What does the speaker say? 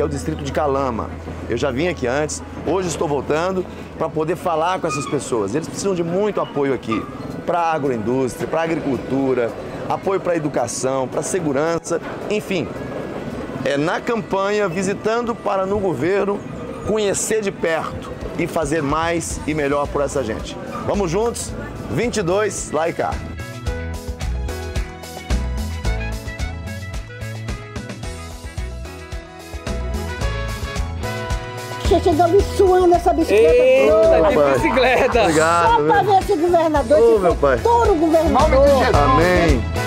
que é o distrito de Calama. Eu já vim aqui antes, hoje estou voltando para poder falar com essas pessoas. Eles precisam de muito apoio aqui para a agroindústria, para a agricultura, apoio para a educação, para a segurança, enfim. É na campanha, visitando para no governo conhecer de perto e fazer mais e melhor por essa gente. Vamos juntos? 22, lá e cá. Você chegando suando essa bicicleta Eita, toda. de bicicleta. Obrigado. Só pra ver esse governador, Ô, esse meu pai. touro governador. Amém.